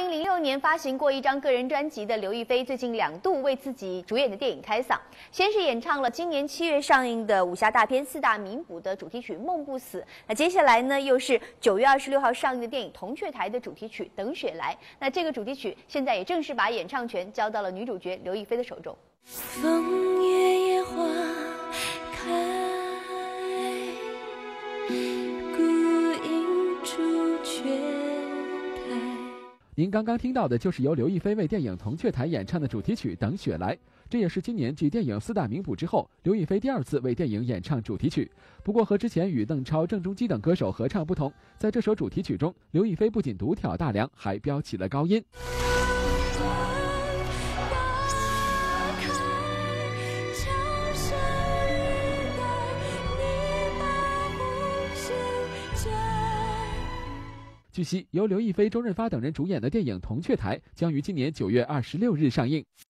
零零六年发行过一张个人专辑的刘亦菲，最近两度为自己主演的电影开嗓。先是演唱了今年七月上映的武侠大片《四大名捕》的主题曲《梦不死》，那接下来呢，又是九月二十六号上映的电影《铜雀台》的主题曲《等雪来》。那这个主题曲现在也正式把演唱权交到了女主角刘亦菲的手中。枫叶野花您刚刚听到的就是由刘亦菲为电影《铜雀台》演唱的主题曲《等雪来》，这也是今年继电影四大名捕之后，刘亦菲第二次为电影演唱主题曲。不过和之前与邓超、郑中基等歌手合唱不同，在这首主题曲中，刘亦菲不仅独挑大梁，还飙起了高音。据悉，由刘亦菲、周润发等人主演的电影《铜雀台》将于今年九月二十六日上映。